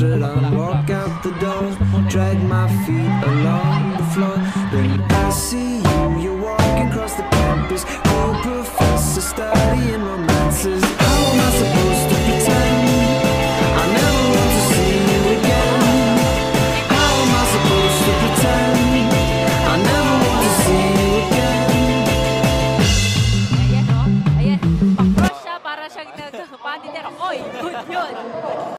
should I walk out the door? Drag my feet along the floor. Then I see you, you're walking across the campus. Cool professor studying romances. How am I supposed to pretend? I never want to see you again. How am I supposed to pretend? I never want to see you again. Ayan, oh. Ayan. Pakrush siya Oy, good.